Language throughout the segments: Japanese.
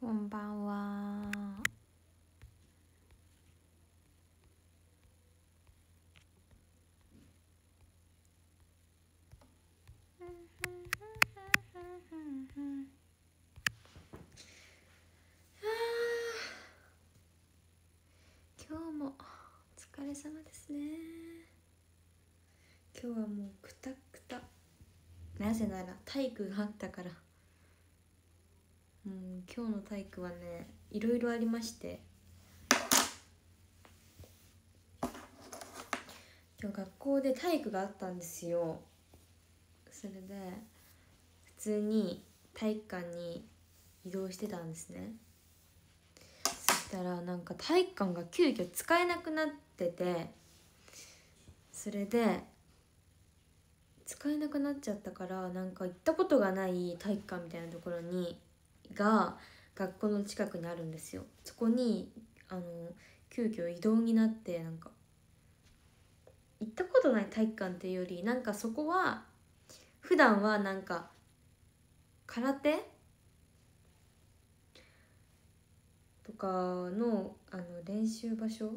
こんばんは。今日もお疲れ様ですね。今日はもうくたくたなぜなら体育があったから。今日の体育はねいろいろありまして。今日学校で体育があったんですよ。それで普通に体育館に移動してたんですね。そしたらなんか体育館が急遽使えなくなっててそれで使えなくなっちゃったからなんか行ったことがない体育館みたいなところにが学校の近くにあるんですよ。そこにあの急遽移動になってなんか行ったことない体育館っていうよりなんかそこは普段はなんか空手？とかのあの練習場所？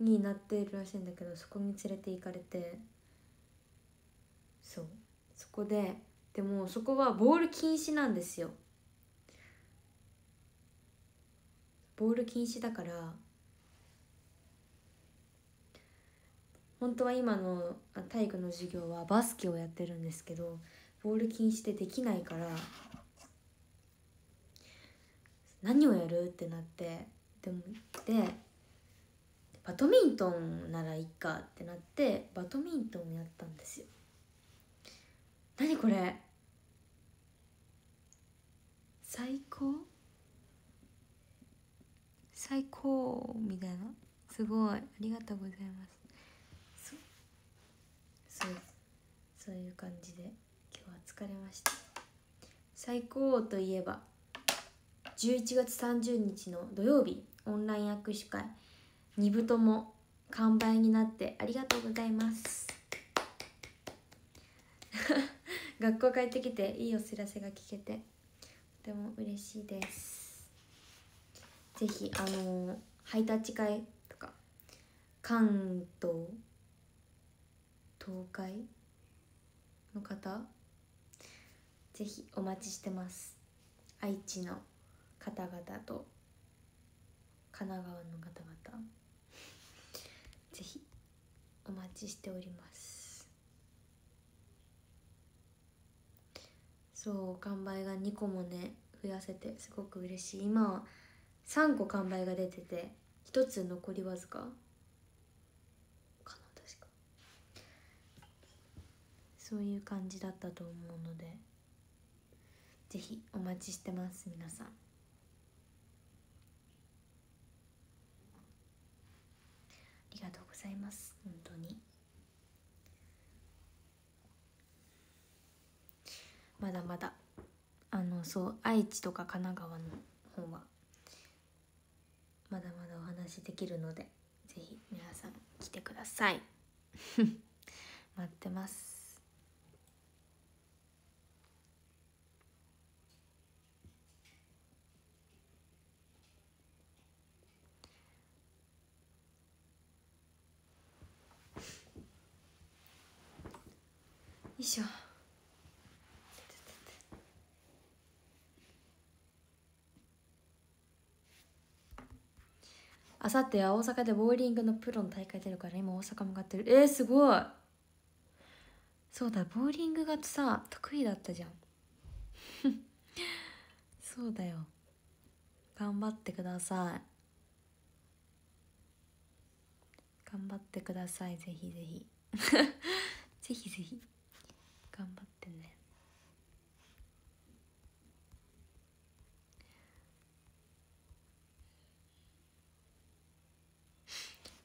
になっているらしいんだけどそこに連れて行かれて。そう。そこででもそこはボール禁止なんですよ。ボール禁止だから本当は今の体育の授業はバスケをやってるんですけどボール禁止でできないから何をやるってなってでもでバドミントンならいいかってなってバドミントンをやったんですよ。何これ？最高？最高みたいな？すごい。ありがとうございます。そうそうそういう感じで今日は疲れました。最高といえば11月30日の土曜日オンライン握手会。2部とも完売になってありがとうございます。学校帰ってきていいお知らせが聞けてとても嬉しいです。ぜひあのハイタッチ会とか関東東海の方ぜひお待ちしてます。愛知の方々と神奈川の方々ぜひお待ちしております。そう完売が2個もね増やせてすごく嬉しい。今は3個完売が出てて1つ残りわずか。かな確か。そういう感じだったと思うのでぜひお待ちしてます皆さん。ありがとうございます。本当にまだまだ。あのそう愛知とか神奈川の方はまだまだお話できるのでぜひ皆さん来てください。待ってます。よいしょ。あさっては大阪でボーリングのプロの大会出るから今大阪向かってる。えー、すごい。そうだボーリングがさ得意だったじゃん。そうだよ。頑張ってください。頑張ってください。ぜひぜひ。ぜひぜひ。頑張ってね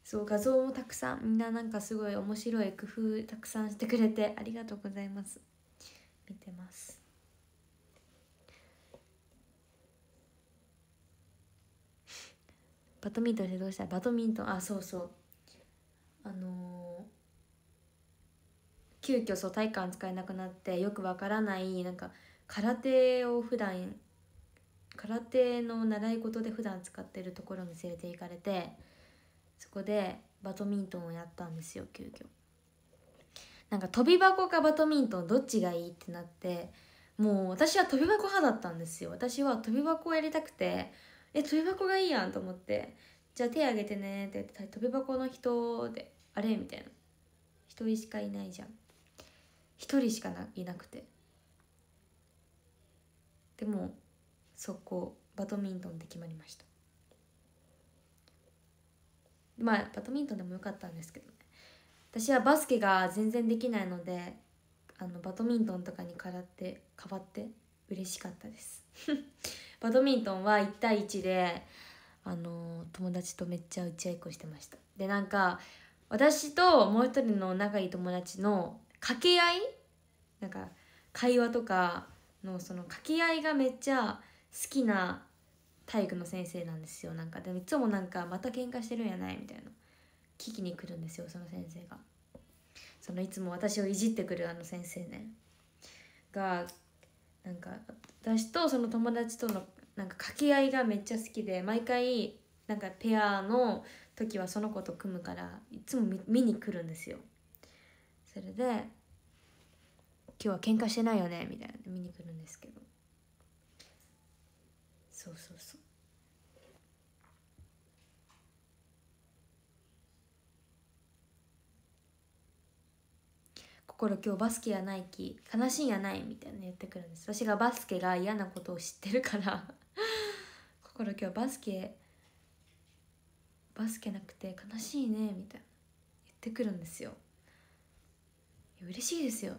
そう画像もたくさんみんななんかすごい面白い工夫たくさんしてくれてありがとうございます。見てます。バドミントンでどうした？バドミントンあそうそう。あのー急遽そう体育館使えなくなってよくわからないなんか空手を普段空手の習い事で普段使ってるところに連れて行かれてそこでバドミントンをやったんですよ急遽。なんか飛び箱かバドミントンどっちがいいってなってもう私は飛び箱派だったんですよ。私は飛び箱をやりたくてえ飛び箱がいいやんと思ってじゃあ手挙げてねって言って飛び箱の人であれ？みたいな。一人しかいないじゃん。一人しかないなくて。でも速攻バドミントンで決まりました。まあバドミントンでもよかったんですけどね。私はバスケが全然できないのであのバドミントンとかにからって変わって嬉しかったです。バドミントンは1対1であの友達とめっちゃ打ち合いっこしてました。でなんか私ともう一人の仲いい友達の掛け合いなんか会話とかのその掛け合いがめっちゃ好きな体育の先生なんですよ。なんかでもいつもなんかまた喧嘩してるんやないみたいな。聞きに来るんですよその先生が。そのいつも私をいじってくるあの先生ね。がなんか私とその友達とのなんか掛け合いがめっちゃ好きで毎回なんかペアの時はその子と組むからいつも見に来るんですよ。それで「今日は喧嘩してないよね」みたいな。見に来るんですけど。そうそうそう。心今日バスケやないき悲しいやないみたいな言ってくるんです。私がバスケが嫌なことを知ってるから 心今日バスケバスケなくて悲しいねみたいな言ってくるんですよ。嬉しいですよ。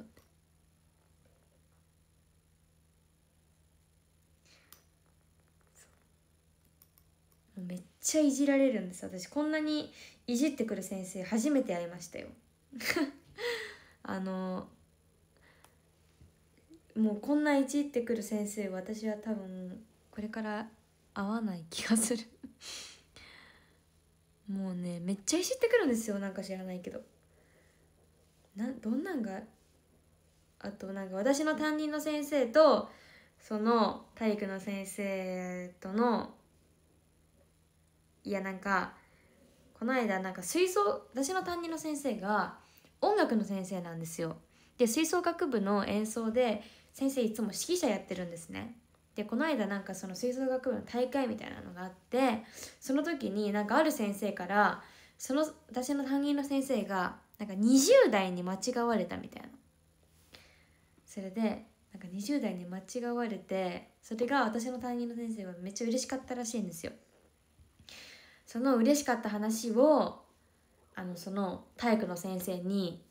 めっちゃいじられるんです。私こんなにいじってくる先生初めて会いましたよ。あのもうこんないじってくる先生私は多分これから会わない気がする。もうねめっちゃいじってくるんですよなんか知らないけど。などんなんがあとなんか私の担任の先生とその体育の先生とのいやなんかこの間なんか吹奏私の担任の先生が音楽の先生なんですよ。で吹奏楽部の演奏で先生いつも指揮者やってるんですね。でこの間なんかその吹奏楽部の大会みたいなのがあってその時になんかある先生からその私の担任の先生がなんか20代に間違われたみたいな。それでなんか20代に間違われてそれが私の担任の先生はめっちゃ嬉しかったらしいんですよ。その嬉しかった話をあのその体育の先生に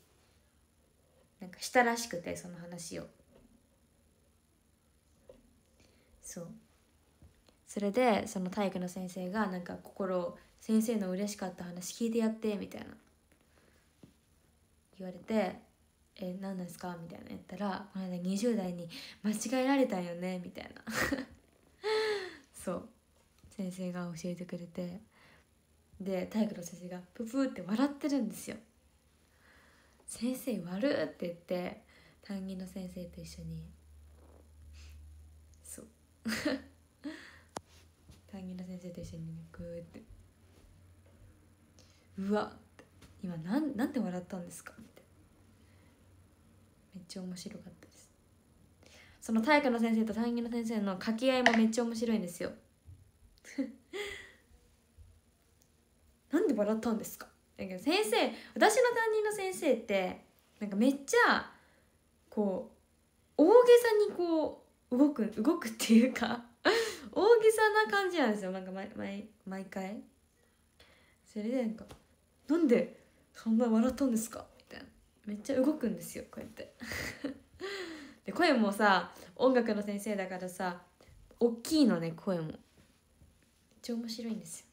なんかしたらしくてその話を。そう。それでその体育の先生がなんか心先生の嬉しかった話聞いてやってみたいな。言われて「え何なんですか?」みたいな言ったら「この間20代に間違えられたんよね」みたいな。そう。先生が教えてくれて。で体育の先生がププって笑ってるんですよ。先生悪って言って担任の先生と一緒に。そう。担任の先生と一緒にグーって。うわって。今なんなんで笑ったんですか？ってめっちゃ面白かったです。その体育の先生と担任の先生の掛け合いもめっちゃ面白いんですよ。なんで笑ったんですか？だけど先生私の担任の先生ってなんかめっちゃこう大げさにこう動く動くっていうか 大げさな感じなんですよ。なんか毎毎毎回。それでなんか「なんでそんな笑ったんですか?」みたいな。めっちゃ動くんですよこうやって。で声もさ音楽の先生だからさ大きいのね声も。めっちゃ面白いんですよ。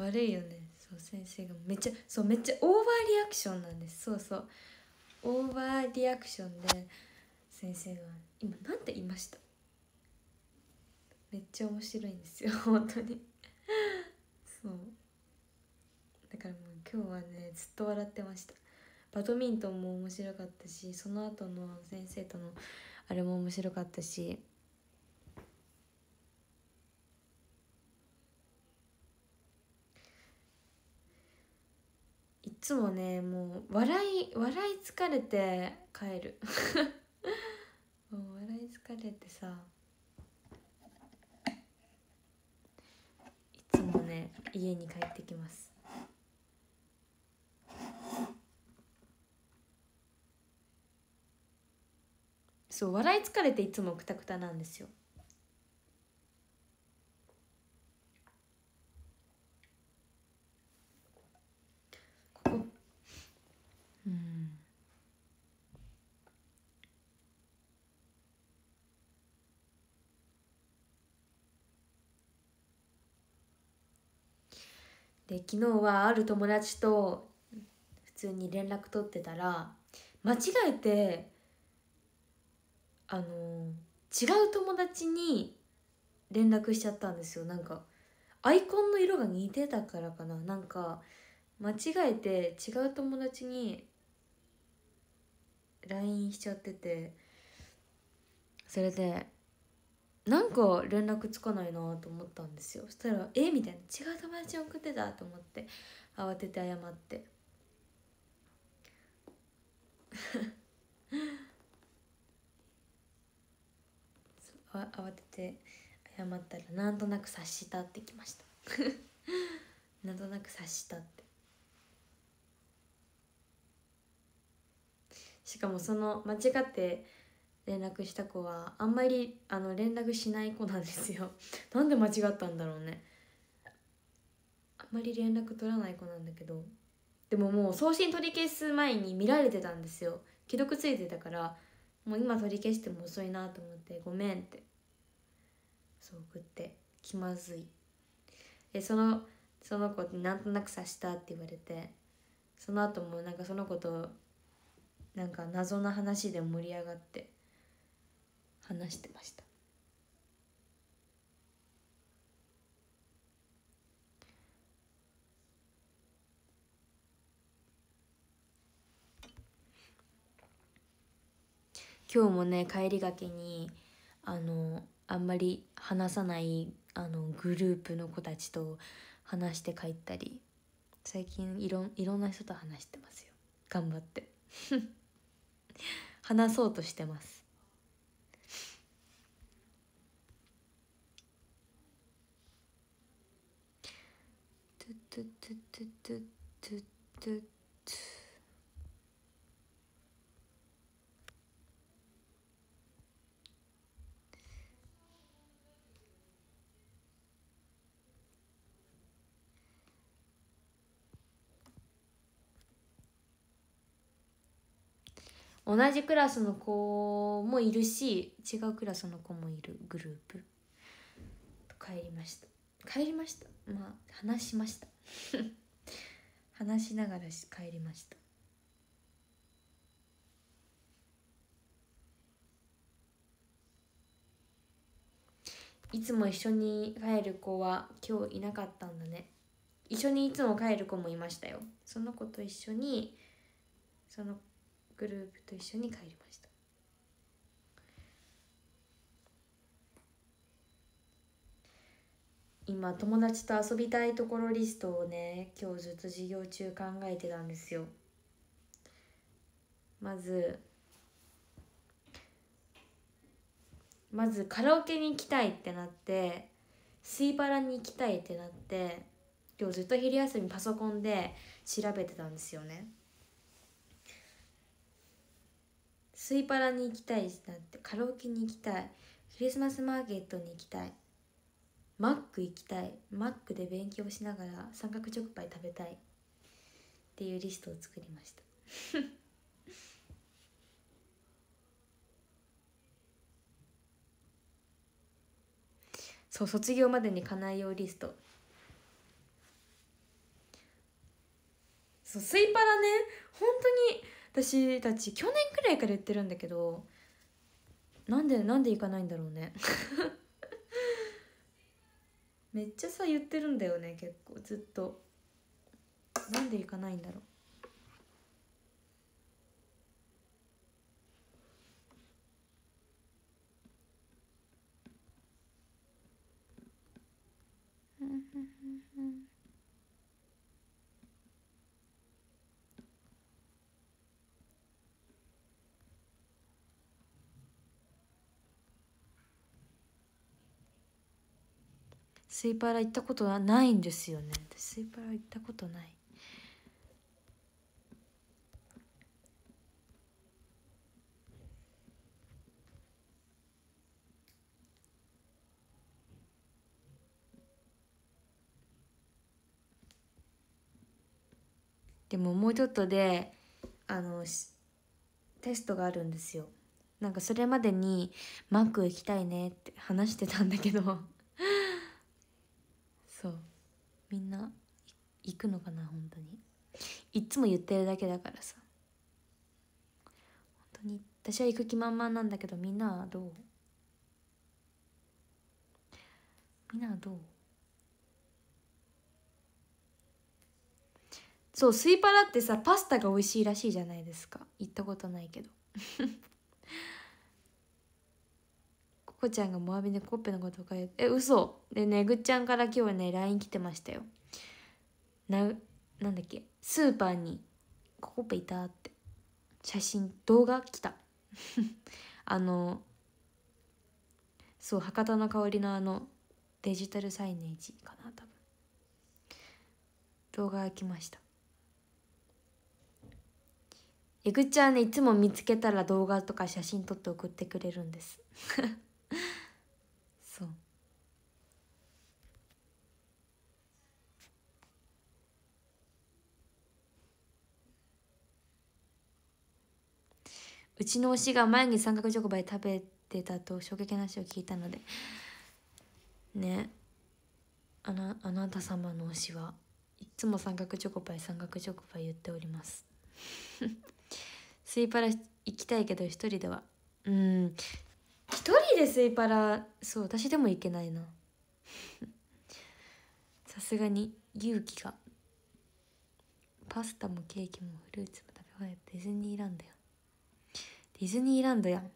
悪いよね。そう先生がめっちゃそうめっちゃオーバーリアクションなんです。そうそう。オーバーリアクションで先生が今なんて言いました？めっちゃ面白いんですよ。本当に。そう。だからもう今日はねずっと笑ってました。バドミントンも面白かったしその後の先生とのあれも面白かったし。つもねもう笑い笑い疲れて帰る。もう笑い疲れてさいつもね家に帰ってきます。そう笑い疲れていつもくたくたなんですよ。で昨日はある友達と普通に連絡取ってたら間違えてあの違う友達に連絡しちゃったんですよ。なんかアイコンの色が似てたからかな。なんか間違えて違う友達に LINE しちゃっててそれでなんか連絡つかないなと思ったんですよ。そしたら「え？みたいな「違う友達に送ってた」と思って慌てて謝って。慌てて謝ったらなんとなく察したってきました。なんとなく察したって。しかもその間違って連絡した子はあんまりあの連絡しない子なんですよ。なんで間違ったんだろうね。あんまり連絡取らない子なんだけど。でももう送信取り消す前に見られてたんですよ。既読ついてたから。もう今取り消しても遅いなと思って「ごめん」って。そう送って。気まずい。でそのその子になんとなく察したって言われて。その後もなんかその子となんか謎な話で盛り上がって。話してました。今日もね帰りがけにあのあんまり話さないあのグループの子たちと話して帰ったり最近いろいろんな人と話してますよ。頑張って。話そうとしてます。トゥトゥトゥトゥトゥトゥトゥ同じクラスの子もいるし違うクラスの子もいるグループ。帰りました。帰りました。まあ話しました。話しながら帰りました。いつも一緒に帰る子は今日いなかったんだね。一緒にいつも帰る子もいましたよ。その子と一緒にそのグループと一緒に帰りました。今友達と遊びたいところリストをね今日ずっと授業中考えてたんですよ。まずまずカラオケに行きたいってなってスイパラに行きたいってなって今日ずっと昼休みパソコンで調べてたんですよね。スイパラに行きたいってなってカラオケに行きたい。クリスマスマーケットに行きたい。マック行きたい。マックで勉強しながら三角食パイ食べたい。っていうリストを作りました。そう卒業までに叶えようリスト。そうスイパラね。本当に私たち去年くらいから言ってるんだけどなんでなんで行かないんだろうね。めっちゃさ言ってるんだよね結構。ずっと。なんで行かないんだろう。スイパラ行ったことはないんですよね。私スイパラ行ったことない。でももうちょっとであのテストがあるんですよ。なんかそれまでにマック行きたいねって話してたんだけど。そう。みんな行くのかな本当に。いっつも言ってるだけだからさ。本当に。私は行く気満々なんだけどみんなはどう？みんなはどう？そうスイパラってさパスタが美味しいらしいじゃないですか。行ったことないけど。コちゃんがモアビでコッペのことを書いてえ嘘。でねぐっちゃんから今日ね LINE 来てましたよ。ななんだっけ。スーパーにコッペいたって。写真動画来た。あのそう博多の香りのあのデジタルサイネージかな多分。動画が来ました。えぐちゃんねいつも見つけたら動画とか写真撮って送ってくれるんです。そう。うちの推しが前に三角チョコパイ食べてたと衝撃な話を聞いたのでね。あなあなた様の推しはいつも三角チョコパイ三角チョコパイ言っております。スイパラ行きたいけど一人では。うん。一人でスイパラそう私でも行けないな。さすがに勇気が。パスタもケーキもフルーツも食べ終えディズニーランドや。ディズニーランドやん。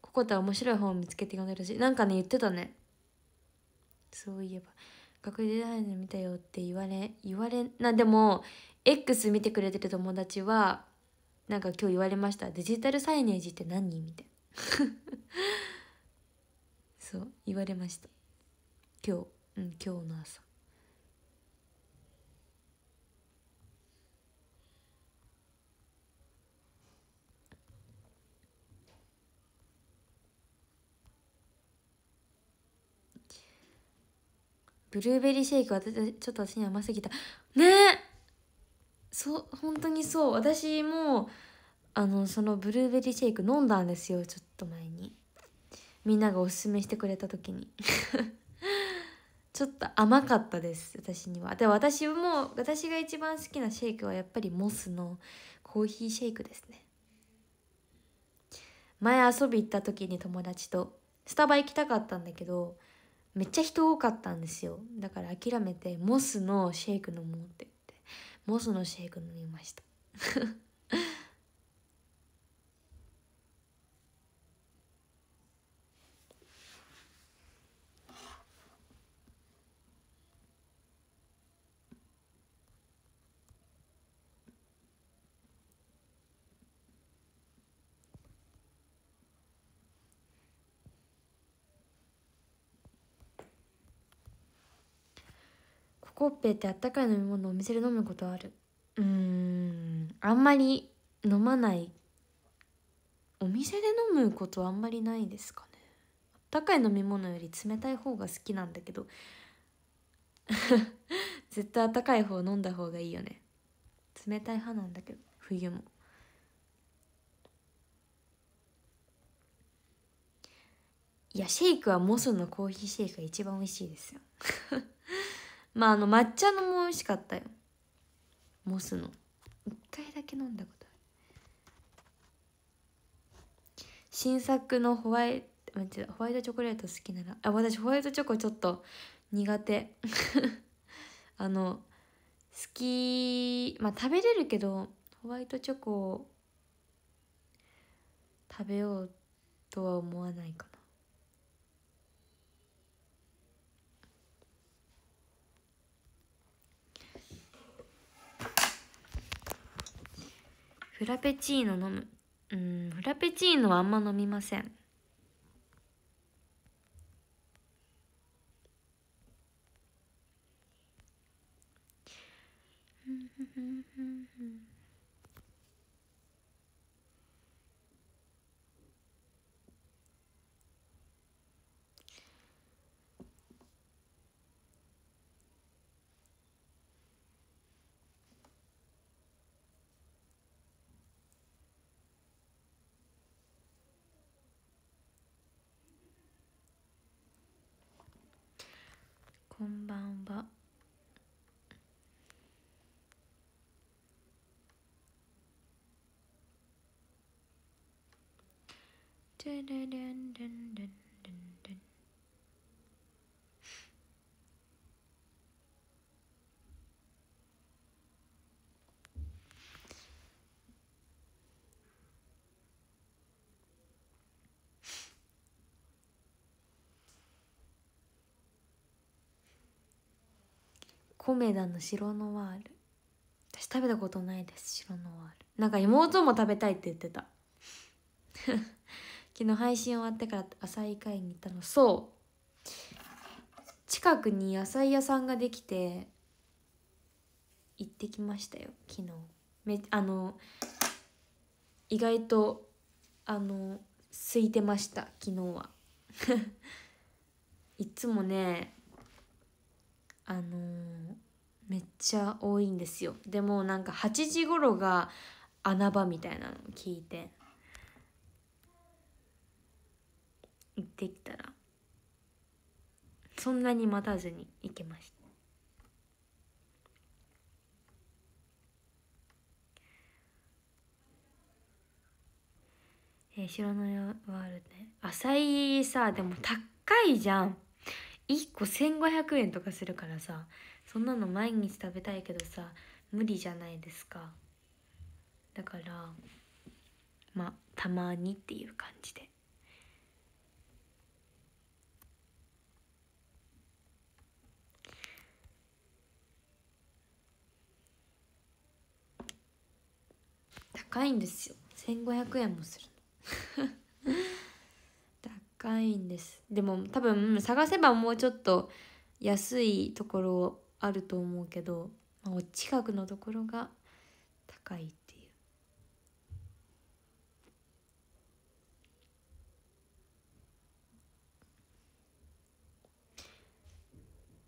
ココタ面白い本を見つけて読んでるし。なんかね言ってたね。そういえば学でないの見たよって言われ言われなでも X 見てくれてる友達はなんか今日言われました。デジタルサイネージって何？みたいな。そう言われました。今日。うん今日の朝。ブルーベリーシェイク。はちょっと私に甘すぎた。ねえ！そう本当にそう。私もあのそのブルーベリーシェイク飲んだんですよちょっと前に。みんながおすすめしてくれた時に。ちょっと甘かったです私には。で私も私が一番好きなシェイクはやっぱりモスのコーヒーシェイクですね。前遊び行った時に友達とスタバ行きたかったんだけどめっちゃ人多かったんですよ。だから諦めてモスのシェイク飲もうって。モスのシェイク飲みました。コッペってあったかい飲み物をお店で飲むことある。うーん。あんまり飲まない。お店で飲むことあんまりないですかね。あったかい飲み物より冷たい方が好きなんだけど。絶対あったかい方飲んだ方がいいよね。冷たい派なんだけど冬も。いやシェイクはモスのコーヒーシェイクが一番美味しいですよ。まああの抹茶のも美味しかったよ。モスの。一回だけ飲んだことある。新作のホワイト待ってホワイトチョコレート好きなら。あ私ホワイトチョコちょっと苦手。あの好きまあ食べれるけどホワイトチョコを食べようとは思わないかフラペチーノ飲む。うんフラペチーノはあんま飲みません。うんうんうんうんばんはドゥルルンルンルンルンルンコメダの白ノワール。私食べたことないです白ノワール。なんか妹も食べたいって言ってた。昨日配信終わってから浅い会に行ったの。そう。近くに野菜屋さんができて行ってきましたよ昨日。めあの意外とあの空いてました昨日は。いつもねあのめっちゃ多いんですよ。でもなんか8時頃が穴場みたいなの聞いて。行ってきたらそんなに待たずに行けました。えー、白のワールドね。浅いさでも高いじゃん。1個1500円とかするからさそんなの毎日食べたいけどさ無理じゃないですか。だからまあたまにっていう感じで。高いんですよ。1500円もする。高いんです。でも多分探せばもうちょっと安いところあると思うけど、まあ、近くのところが高いってい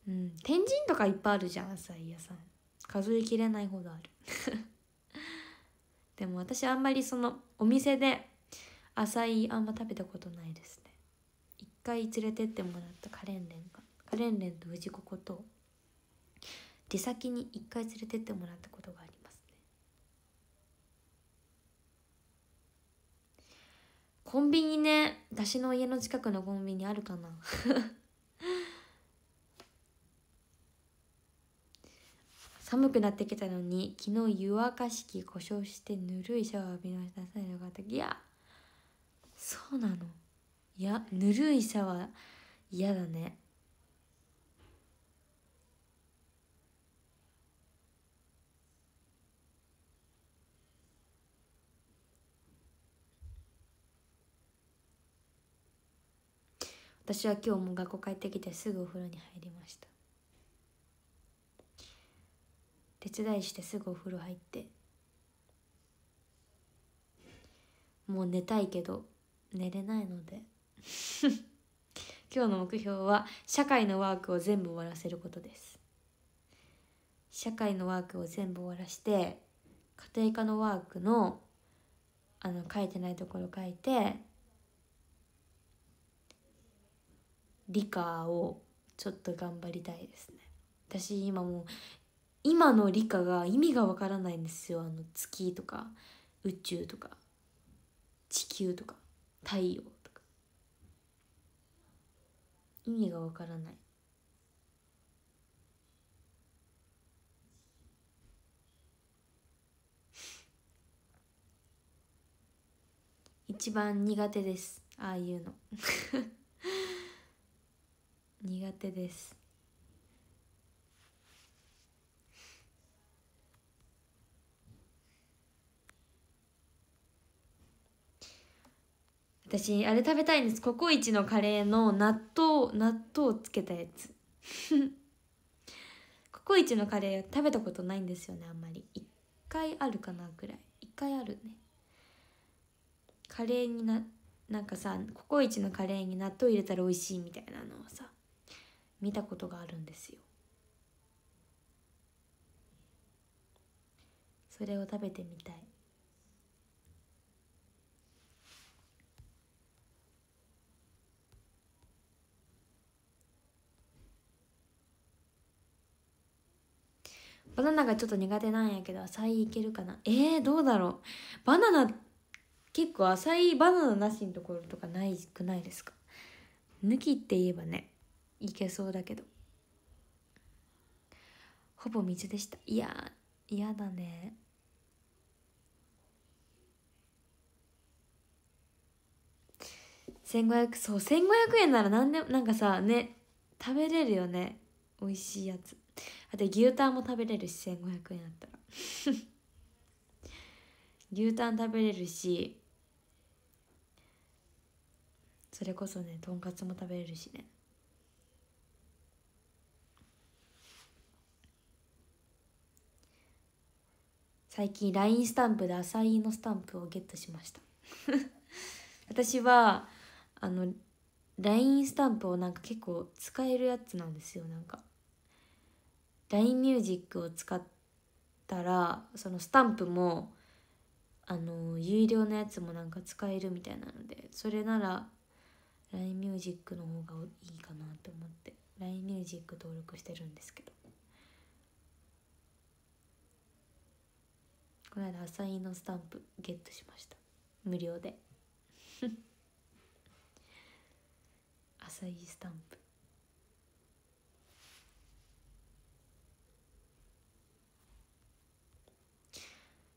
う。うん。天神とかいっぱいあるじゃん浅い屋さん。数えきれないほどある。でも私あんまりそのお店で浅いあんま食べたことないですね。一回連れてってもらったカレンレンがカレンレンと藤子と出先に一回連れてってもらったことがありますね。コンビニね私の家の近くのコンビニあるかな？寒くなってきたのに昨日湯沸かし器故障してぬるいシャワー浴びました。さよかったいやそうなの。いやぬるいシャワー嫌だね。私は今日も学校帰ってきてすぐお風呂に入りました。手伝いしてすぐお風呂入って。もう寝たいけど寝れないので。今日の目標は社会のワークを全部終わらせることです。社会のワークを全部終わらして家庭科のワークのあの書いてないところ書いて理科をちょっと頑張りたいですね。私今もう今の理科が意味がわからないんですよ。あの月とか宇宙とか地球とか太陽とか。意味がわからない。一番苦手です。ああいうの。苦手です。私あれ食べたいんです。ココイチのカレーの納豆納豆つけたやつ。ココイチのカレー食べたことないんですよねあんまり。一回あるかなぐらい。一回あるね。カレーにななんかさココイチのカレーに納豆入れたら美味しいみたいなのをさ見たことがあるんですよ。それを食べてみたい。バナナがちょっと苦手なんやけど浅いいけるかな？えー、どうだろう？バナナ結構浅いバナナなしのところとかないくないですか？抜きって言えばねいけそうだけど。ほぼ水でした。いや嫌だね。1500そう1500円なら何でもなんかさね食べれるよね。美味しいやつ。あと牛タンも食べれるし1500円あったら。牛タン食べれるしそれこそねとんかつも食べれるしね。最近 LINE スタンプで浅いのスタンプをゲットしました。私はあの LINE スタンプをなんか結構使えるやつなんですよなんか。LINE ミュージックを使ったらそのスタンプもあの有料のやつもなんか使えるみたいなのでそれなら LINE ミュージックの方がいいかなと思って LINE ミュージック登録してるんですけど。この間アサイのスタンプゲットしました。無料で。アサイスタンプ。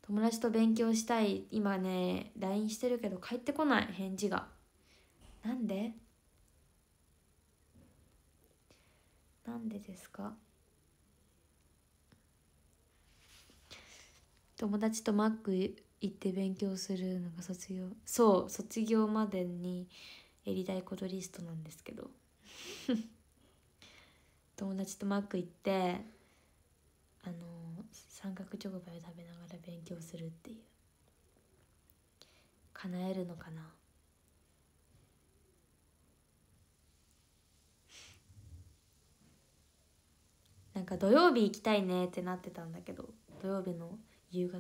友達と勉強したい。今ね LINE してるけど返ってこない。返事が。なんで？なんでですか？友達とマック行って勉強するのが卒業。そう卒業までにやりたいことリストなんですけど。友達とマック行ってあの三角チョコパイを食べながら勉強するっていう。叶えるのかな。なんか土曜日行きたいねってなってたんだけど土曜日の夕方？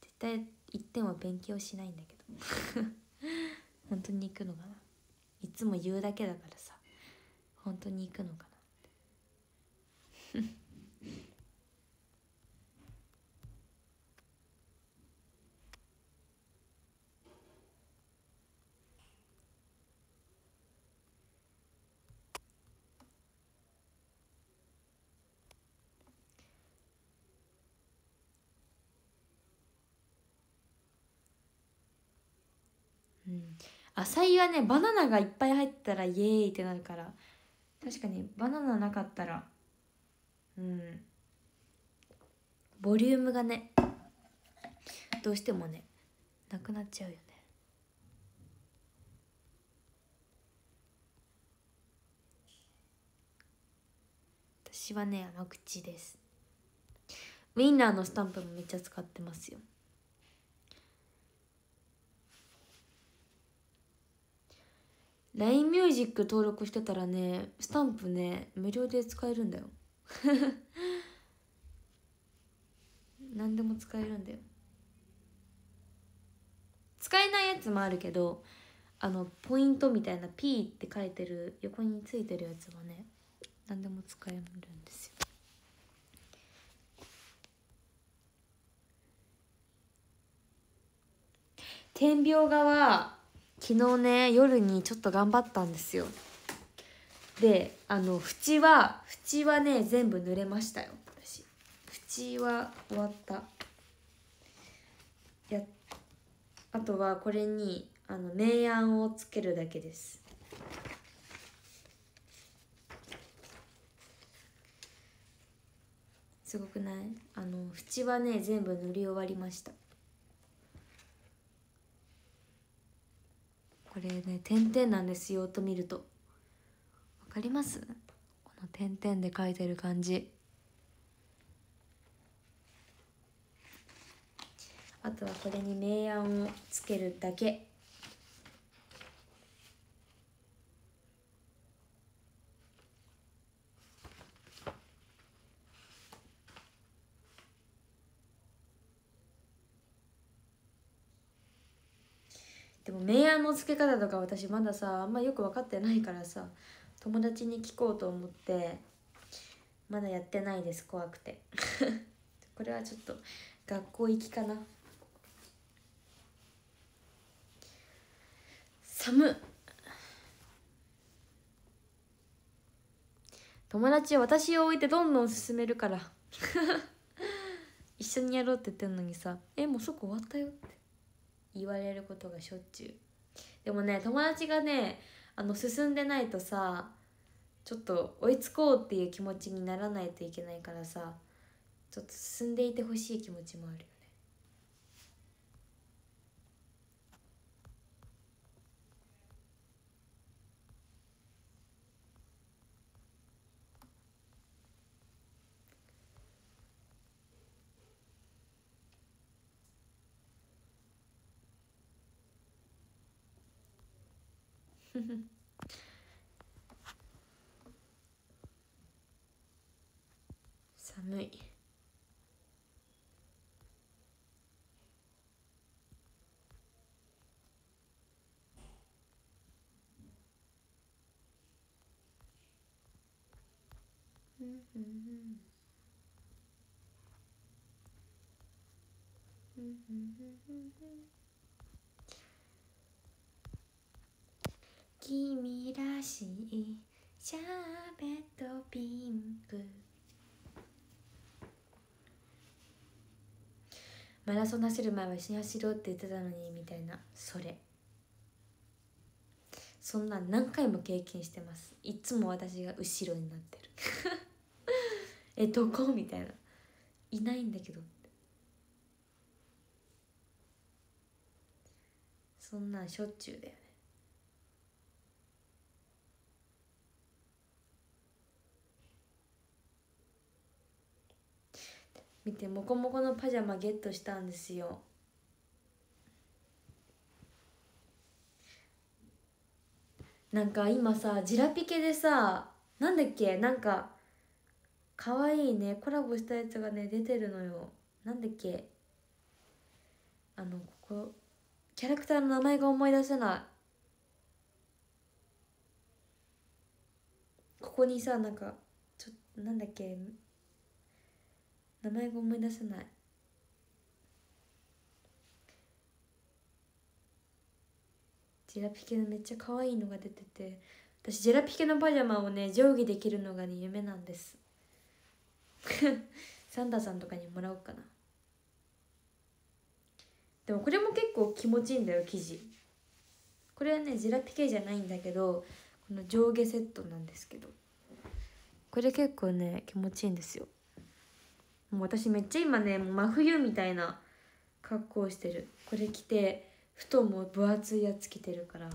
絶対行っても勉強しないんだけど。本当に行くのかな。いつも言うだけだからさ。本当に行くのかな。浅いはねバナナがいっぱい入ったらイエーイってなるから。確かにバナナなかったらうん。ボリュームがねどうしてもねなくなっちゃうよね。私はね甘口です。ウインナーのスタンプもめっちゃ使ってますよ。LINE ミュージック登録してたらねスタンプね無料で使えるんだよ。何でも使えるんだよ。使えないやつもあるけどあのポイントみたいな P って書いてる横についてるやつはね何でも使えるんですよ。点描画は昨日ね夜にちょっと頑張ったんですよ。であの縁は縁はね全部濡れましたよ私。縁は終わった。やあとはこれにあの明暗をつけるだけです。すごくない？あの縁はね全部塗り終わりました。これね点々なんですよと見ると。かります？この点々で書いてる感じ。あとはこれに明暗をつけるだけ。でも明暗の付け方とか私まださあんまよく分かってないからさ。友達に聞こうと思ってまだやってないです怖くて。これはちょっと学校行きかな。寒友達は私を置いてどんどん進めるから。一緒にやろうって言ってんのにさ「えもうそこ終わったよ」って言われることがしょっちゅう。でもね友達がねあの進んでないとさちょっと追いつこうっていう気持ちにならないといけないからさちょっと進んでいてほしい気持ちもあるよ 寒い。君らしいシャーベットピンク。マラソン走る前は一緒に走ろうって言ってたのにみたいな。それ。そんな何回も経験してます。いつも私が後ろになってる。えどこ？みたいな。いないんだけど。そんなんしょっちゅうだよね見てモコモコのパジャマゲットしたんですよ。なんか今さジラピケでさなんだっけ？なんかかわいいねコラボしたやつがね出てるのよ。なんだっけ？あのここキャラクターの名前が思い出せない。ここにさなんかちょなんだっけ？名前が思い出せない。ジェラピケのめっちゃ可愛いのが出てて私ジェラピケのパジャマをね上下できるのがね夢なんです。サンタさんとかにもらおうかな。でもこれも結構気持ちいいんだよ生地。これはねジェラピケじゃないんだけどこの上下セットなんですけど。これ結構ね気持ちいいんですよ。もう私めっちゃ今ね真冬みたいな格好してる。これ着て布団も分厚いやつ着てるから。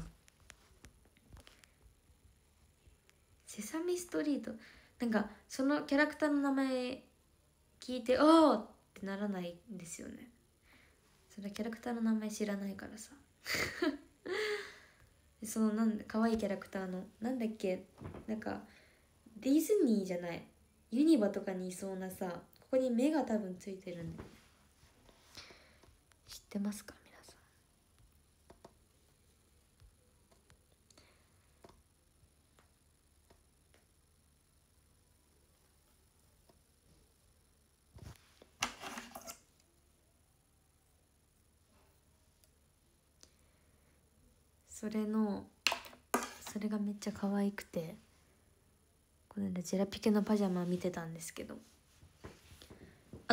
セサミストリート。なんかそのキャラクターの名前聞いて「ああ!」ってならないんですよね。それキャラクターの名前知らないからさ。そのなん可愛いキャラクターのなんだっけなんかディズニーじゃない。ユニバとかにいそうなさこに目が多分ついてるんで知ってますか？皆さん。それのそれがめっちゃ可愛くてこの間ジェラピケのパジャマ見てたんですけど。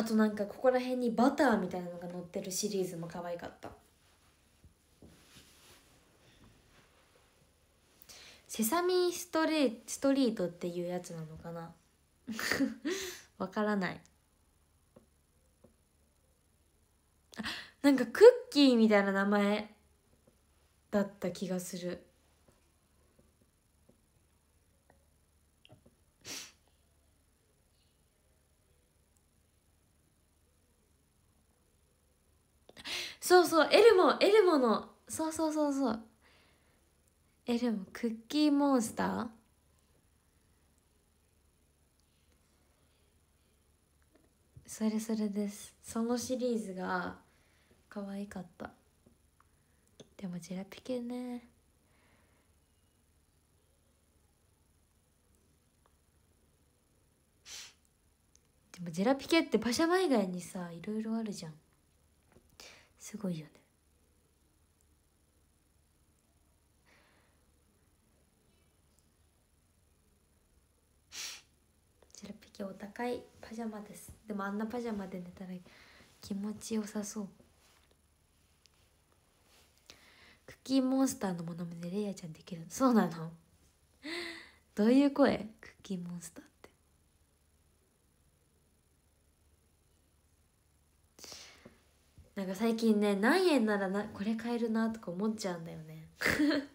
あとなんかここら辺にバターみたいなのが乗ってるシリーズも可愛かった。セサミストレストリートっていうやつなのかな？わからない。あなんかクッキーみたいな名前だった気がする。そうそうエルモエルモのそうそうそうそう。エルモクッキーモンスター？それそれです。そのシリーズが可愛かった。でもジェラピケね。でもジェラピケってパシャマ以外にさいろいろあるじゃん。すごいよね。ジェラピケお高いパジャマです。でもあんなパジャマで寝たら気持ちよさそう。クッキーモンスターのものまねレイヤちゃんできるそうなの？どういう声？クッキーモンスターってなんか最近ね何円ならなこれ買えるなとか思っちゃうんだよね。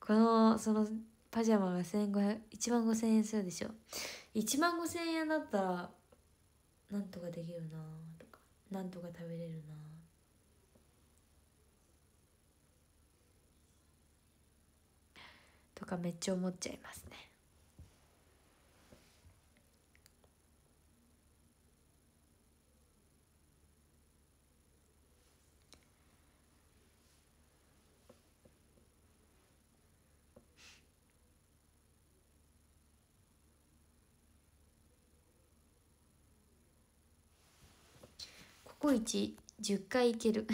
このそのパジャマが1500 1万5000円するでしょ。1万5000円だったらなんとかできるなとかなんとか食べれるな。とかめっちゃ思っちゃいますね。ココイチ10回いける。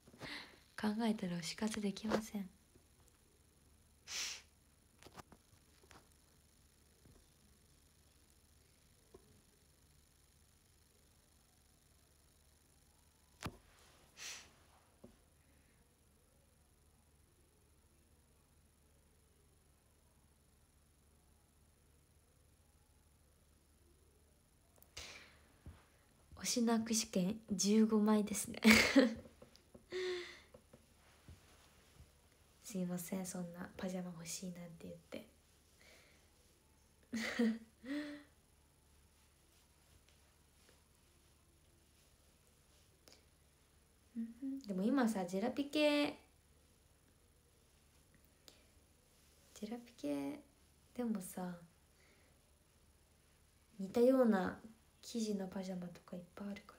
考えたら推し活できません。推しなくし券15枚ですねすいませんそんなパジャマ欲しいなんて言ってでも今さジェラピケジェラピケでもさ似たような生地のパジャマとかいっぱいあるからね。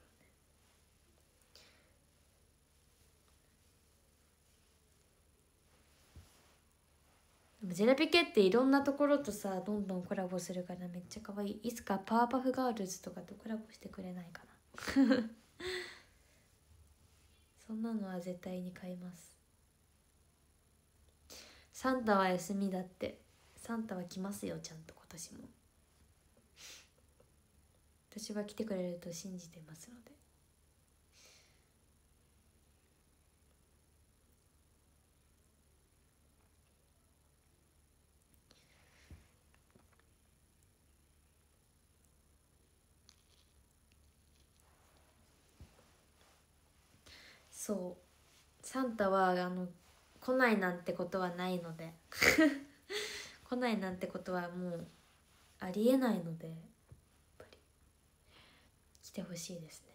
でもジェラピケっていろんなところとさどんどんコラボするからめっちゃ可愛い。いつかパワーパフガールズとかとコラボしてくれないかな。そんなのは絶対に買います。サンタは休みだって。サンタは来ますよちゃんと今年も。私は来てくれると信じてますので。そう。サンタはあの来ないなんてことはないので。来ないなんてことはもうありえないので。来てほしいですね。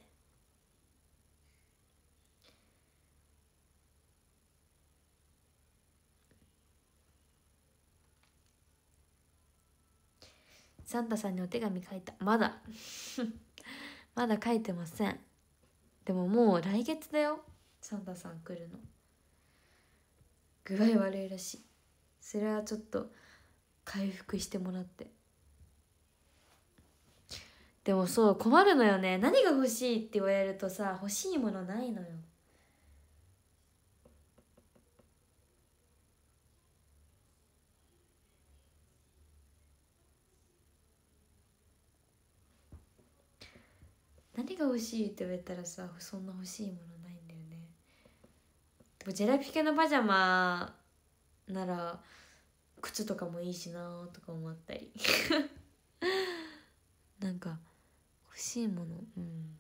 サンタさんにお手紙書いた。まだ。まだ書いてません。でももう来月だよ。サンタさん来るの。具合悪いらしい。それはちょっと回復してもらって。でもそう困るのよね。何が欲しいって言われるとさ欲しいものないのよ。何が欲しいって言われたらさそんな欲しいものないんだよね。でもジェラピケのパジャマなら靴とかもいいしなーとか思ったり。なんか欲しいもの。うん。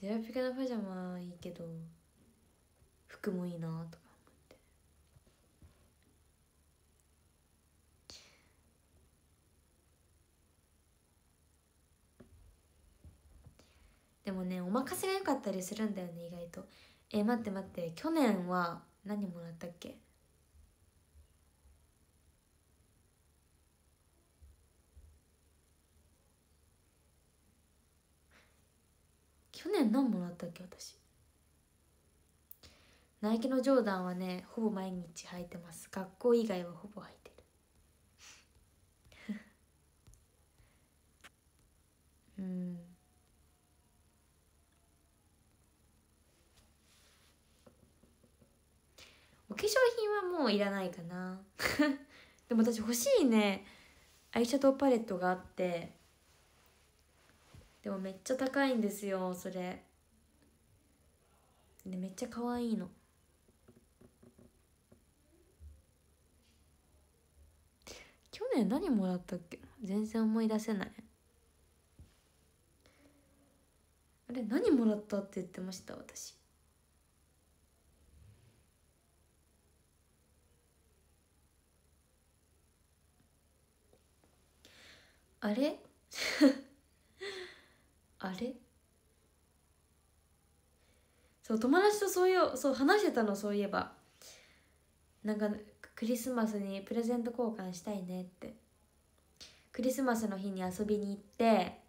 ジェラピケのパジャマいいけど服もいいなとか思って。でもねお任せが良かったりするんだよね意外と。え待って待って去年は何もらったっけ？去年何もらったっけ私。ナイキのジョーダンはねほぼ毎日履いてます。学校以外はほぼ履いてる。うん。お化粧品はもういらないかな。でも私欲しいねアイシャドウパレットがあってでもめっちゃ高いんですよそれ。でめっちゃ可愛いの。去年何もらったっけ？全然思い出せない。あれ何もらったって言ってました？私。あれ？あれ？そう友達とそういうそう話してたのそういえば。なんかクリスマスにプレゼント交換したいねって。クリスマスの日に遊びに行って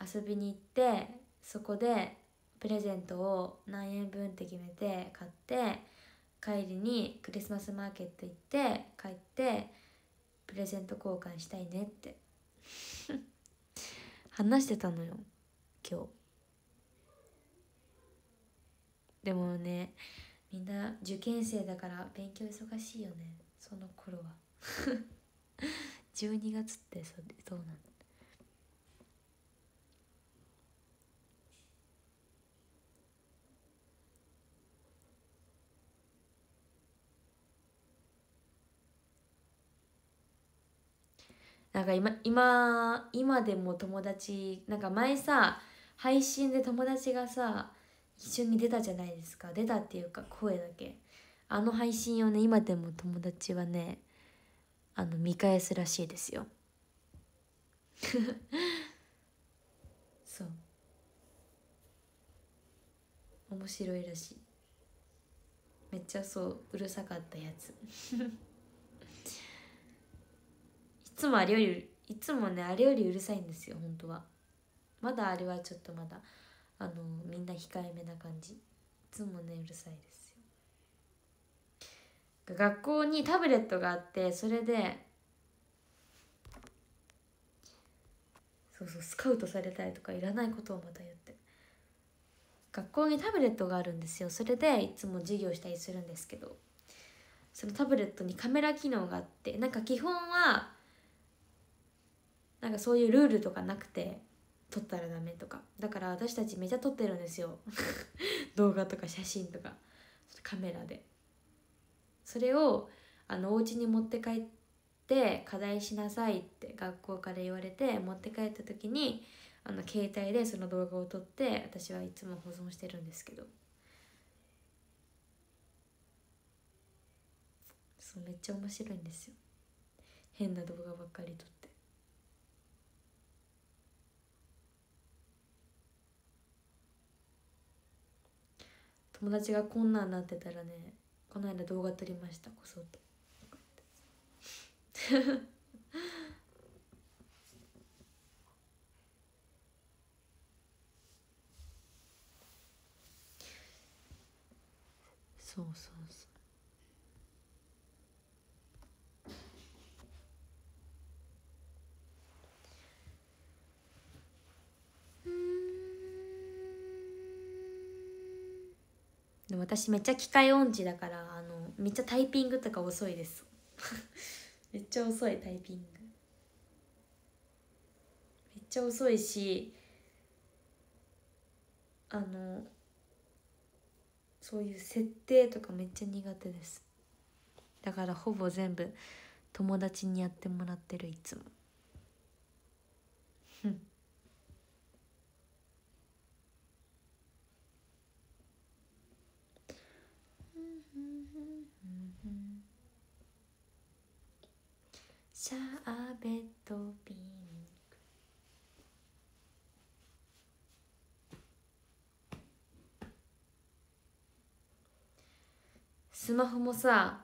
遊びに行ってそこでプレゼントを何円分って決めて買って帰りにクリスマスマーケット行って帰ってプレゼント交換したいねって。話してたのよ。今日。でもねみんな受験生だから勉強忙しいよね。その頃は。12月ってそそうなの。なんか今今今でも友達なんか前さ配信で友達がさ一緒に出たじゃないですか。出たっていうか声だけ。あの配信をね今でも友達はねあの見返すらしいですよ。そう。面白いらしい。めっちゃそううるさかったやつ。つもあれよりいつもねあれよりうるさいんですよ本当は。まだあれはちょっとまだ。あのみんな控えめな感じ。いつもねうるさいですよ。学校にタブレットがあってそれでそうそうスカウトされたりとかいらないことをまた言って。学校にタブレットがあるんですよ。それでいつも授業したりするんですけど。そのタブレットにカメラ機能があってなんか基本はなんかそういうルールとかなくて撮ったらダメとか。だから私たちめちゃ撮ってるんですよ。動画とか写真とか。カメラで。それをあのお家に持って帰って課題しなさいって学校から言われて持って帰った時にあの携帯でその動画を撮って私はいつも保存してるんですけど。そうめっちゃ面白いんですよ。変な動画ばっかり撮って。友達がこんなんなってたらねこの間動画撮りましたこそっと。そうそううん。でも私めっちゃ機械音痴だからあのめっちゃタイピングとか遅いです。めっちゃ遅いタイピング。めっちゃ遅いしあのそういう設定とかめっちゃ苦手です。だからほぼ全部友達にやってもらってるいつも。シャーベットピンクスマホもさ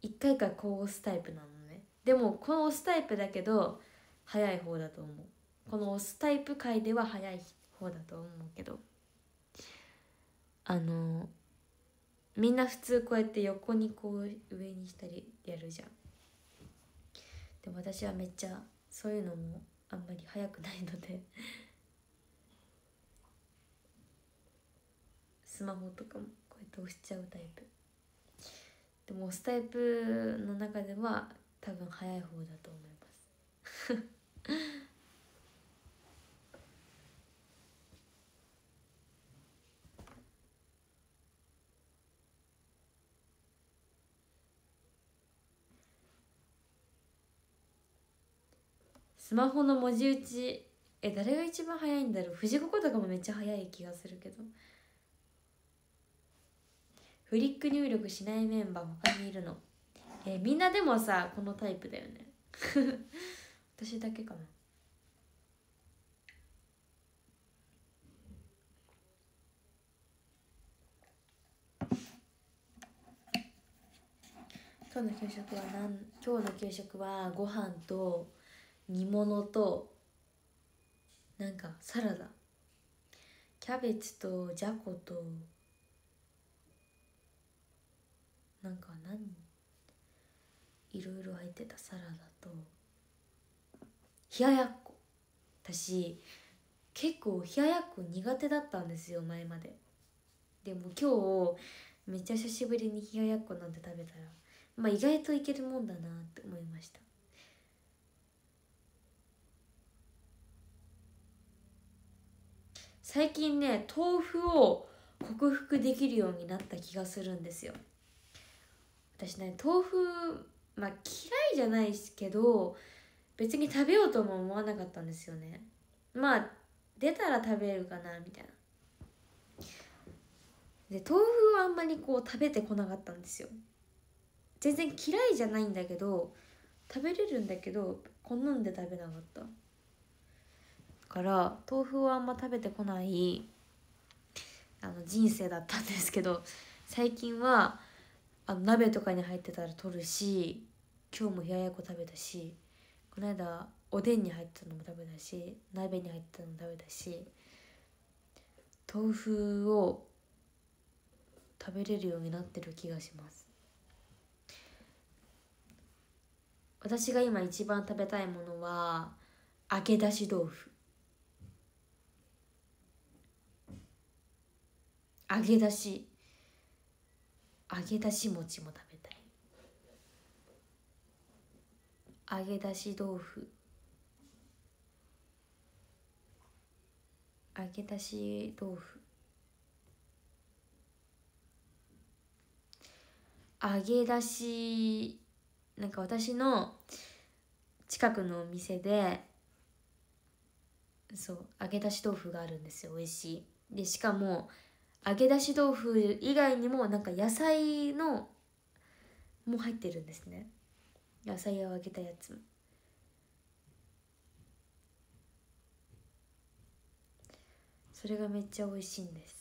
一回かこう押すタイプなのね。でもこの押すタイプだけど早い方だと思う。この押すタイプ界では早い方だと思うけど。あのみんな普通こうやって横にこう上にしたりやるじゃん。でも私はめっちゃそういうのもあんまり早くないのでスマホとかもこうやって押しちゃうタイプ。でも押すタイプの中では多分早い方だと思います。スマホの文字打ちえ誰が一番早いんだろう？藤子とかもめっちゃ早い気がするけど。フリック入力しないメンバー他にいるの？えみんなでもさこのタイプだよね。私だけかな。今日の給食はなん今日の給食はご飯と煮物となんかサラダ。キャベツとじゃことなんか何？いろいろ入ってたサラダと冷ややっこ。私結構冷ややっこ苦手だったんですよ前まで。でも今日めっちゃ久しぶりに冷ややっこなんて食べたらまあ意外といけるもんだなって思いました。最近ね豆腐を克服できるようになった気がするんですよ。私ね豆腐まあ嫌いじゃないですけど別に食べようとも思わなかったんですよね。まあ出たら食べるかなみたいな。で豆腐はあんまりこう食べてこなかったんですよ。全然嫌いじゃないんだけど食べれるんだけど好んで食べなかった。から豆腐はあんま食べてこないあの人生だったんですけど最近はあの鍋とかに入ってたら取るし今日も冷ややっこ食べたしこの間おでんに入ってたのも食べたし鍋に入ってたのも食べたし豆腐を食べれるようになってる気がします。私が今一番食べたいものは揚げ出し豆腐。揚げ出し。揚げ出し餅も食べたい。揚げ出し豆腐。揚げ出し豆腐。揚げ出しなんか私の近くのお店でそう揚げ出し豆腐があるんですよ美味しい。でしかも揚げ出し豆腐以外にもなんか野菜のも入ってるんですね。野菜を揚げたやつ。もそれがめっちゃ美味しいんです。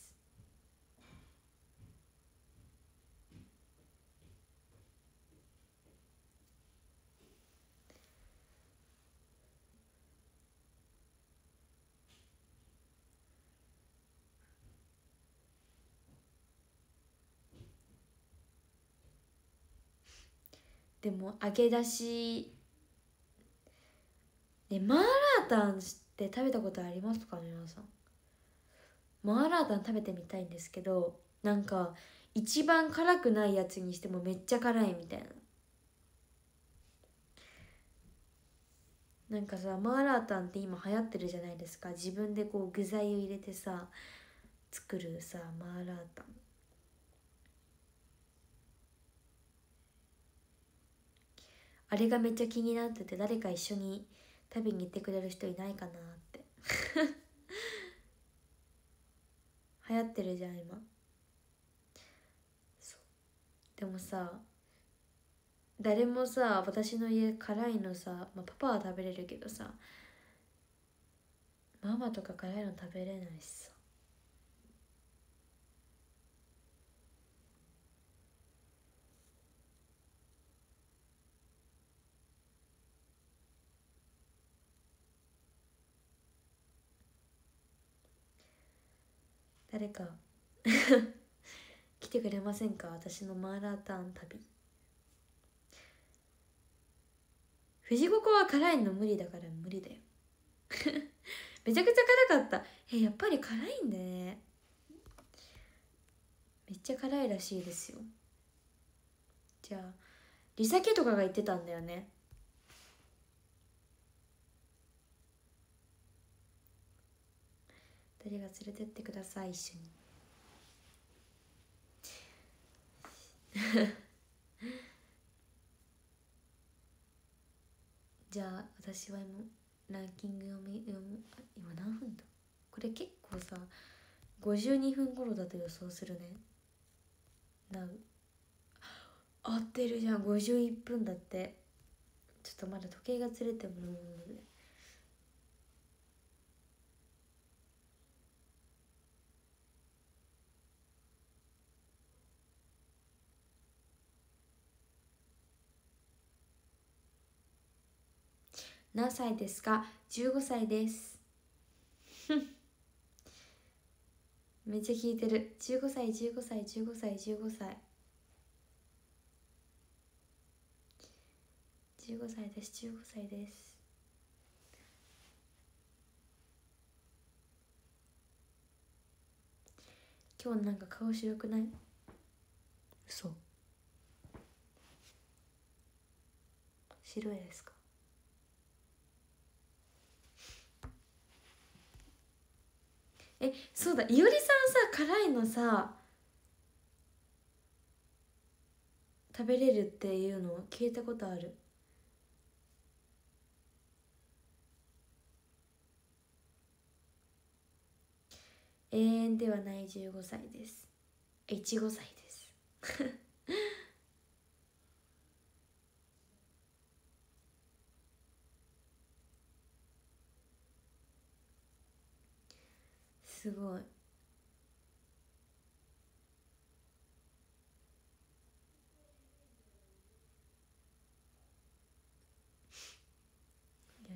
でも揚げ出しねマーラータンって食べたことありますか皆さん？マーラータン食べてみたいんですけどなんか一番辛くないやつにしてもめっちゃ辛いみたいな。なんかさマーラータンって今流行ってるじゃないですか。自分でこう具材を入れてさ作るさマーラータン。あれがめっちゃ気になってて誰か一緒に食べに行ってくれる人いないかなって。流行ってるじゃん今。でもさ誰もさ私の家辛いのさ、まあ、パパは食べれるけどさママとか辛いの食べれないしさ。誰か。来てくれませんか？私のマーラータン旅。富士五湖は辛いの無理だから無理だよ。めちゃくちゃ辛かった。えやっぱり辛いんだね。めっちゃ辛いらしいですよ。じゃあリサケとかが言ってたんだよね。誰が連れてってください一緒に。じゃあ私は今ランキング読み読む今何分だ？これ結構さ52分頃だと予想するね。なう。合ってるじゃん51分だって。ちょっとまだ時計がずれても。ので何歳ですか？15歳です。めっちゃ聞いてる。15歳15歳15歳15歳。15歳です。15歳です。今日なんか顔白くない？嘘。白いですか？えそうだいおりさんさ辛いのさ食べれるっていうの聞いたことある。永遠ではない15歳です。いちご歳です。すごい。よ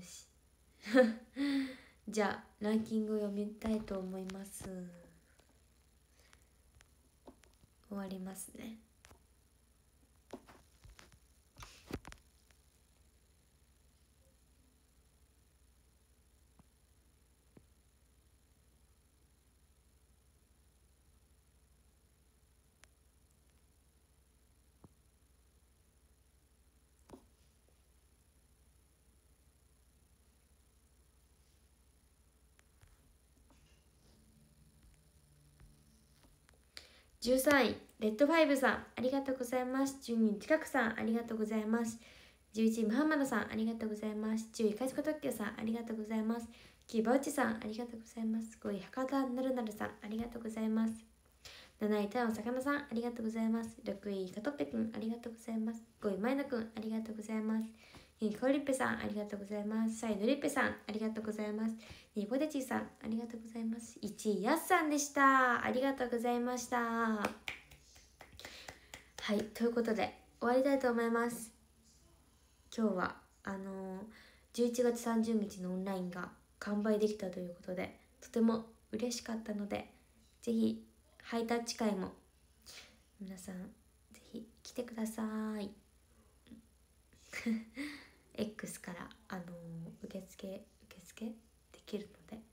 し。じゃあランキングを読みたいと思います。終わりますね。13位レッドファイブさんありがとうございます。12位近くさんありがとうございます。11位ムハンマドさんありがとうございます。10位カイスコ特急さんありがとうございます。9位バウチさんありがとうございます。5位博多なるなるさんありがとうございます。7位タイの魚さんありがとうございます。6位カトッペくんありがとうございます。5位マイナくんありがとうございます。2位コリッペさんありがとうございます。3位ノリッペさんありがとうございます。2位ポテチさんありがとうございます。1位ヤスさんでした。ありがとうございました。はいということで終わりたいと思います。今日はあのー、11月30日のオンラインが完売できたということでとても嬉しかったのでぜひハイタッチ会も皆さんぜひ来てください。X からあの、受付受付できるので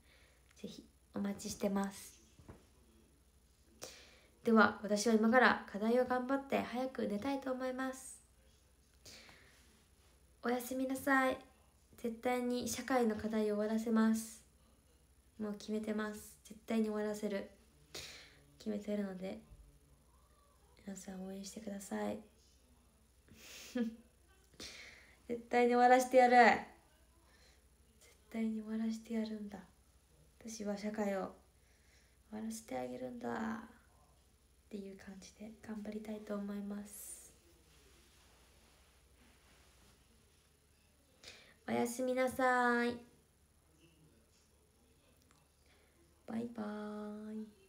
ぜひお待ちしてます。では私は今から課題を頑張って早く寝たいと思います。おやすみなさい。絶対に社会の課題を終わらせます。もう決めてます。絶対に終わらせる。決めてるので皆さん応援してください。絶対に終わらせてやる。絶対に終わらせてやるんだ。私は社会を終わらせてあげるんだ。っていう感じで頑張りたいと思います。おやすみなさい。バイバーイ。